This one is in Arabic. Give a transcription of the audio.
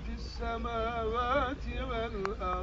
في السماوات والأرض